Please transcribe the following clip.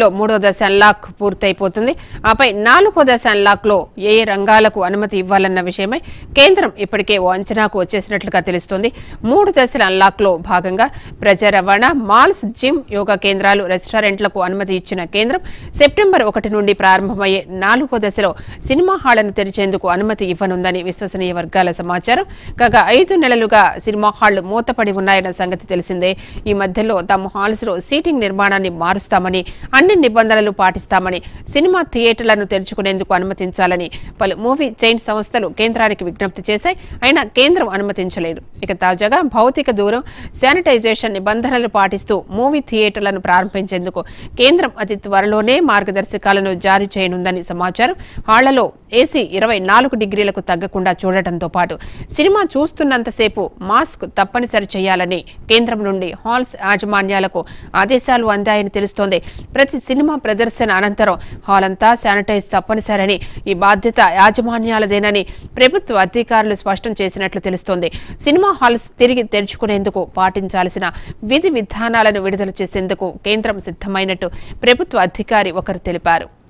లో మూడో దశ అన్లాక్ పూర్తయిపోతుంది. ఆపై నాలుగో దశ అన్లాక్లో ఏ రంగాలకు అనుమతి ఇవ్వాలన్న విషయమై కేంద్రం ఇప్పటికే ఓ అంచనాకు వచ్చేసినట్లుగా తెలుస్తోంది. మూడు దశల అన్లాక్లో భాగంగా ప్రజా రవాణా మాల్స్ జిమ్ యోగా కేంద్రాలు రెస్టారెంట్లకు అనుమతి ఇచ్చిన కేంద్రం సెప్టెంబర్ ఒకటి నుండి ప్రారంభమయ్యే నాలుగో దశలో సినిమా హాళ్ళను తెరిచేందుకు అనుమతి ఇవ్వనుందని విశ్వసనీయ వర్గాల సమాచారం. కాగా ఐదు నెలలుగా సినిమా హాళ్ళు మూతపడి ఉన్నాయన్న సంగతి తెలిసిందే. ఈ మధ్యలో తమ హాల్స్లో సీటింగ్ నిర్మాణాన్ని మారుస్తామని అన్ని నిబంధనలు పాటిస్తామని సినిమా థియేటర్లను తెరుచుకునేందుకు అనుమతించాలని పలు మూవీ చైన్ సంస్థలు కేంద్రానికి విజ్ఞప్తి చేశాయి. అయినా కేంద్రం అనుమతించలేదు. ఇక తాజాగా భౌతిక దూరం శానిటైజేషన్ నిబంధనలు పాటిస్తూ మూవీ థియేటర్లను ప్రారంభించేందుకు కేంద్రం అతి త్వరలోనే మార్గదర్శకాలను జారీ చేయనుందని సమాచారం. హాళ్ళలో ఏసీ ఇరవై నాలుగు డిగ్రీలకు తగ్గకుండా చూడటంతో పాటు సినిమా చూస్తున్నంతసేపు మాస్క్ తప్పనిసరి చేయాలని కేంద్రం నుండి హాల్స్ యాజమాన్యాలకు ఆదేశాలు అందాయని తెలుస్తోంది. ప్రతి సినిమా ప్రదర్శన అనంతరం హాల్ అంతా శానిటైజ్ తప్పనిసరని ఈ బాధ్యత యాజమాన్యాలదేనని ప్రభుత్వ అధికారులు స్పష్టం చేసినట్లు తెలుస్తోంది. సినిమా హాల్స్ తిరిగి తెరుచుకునేందుకు పాటించాల్సిన విధి విధానాలను విడుదల చేసేందుకు కేంద్రం సిద్ధమైనట్టు ప్రభుత్వ అధికారి ఒకరు తెలిపారు.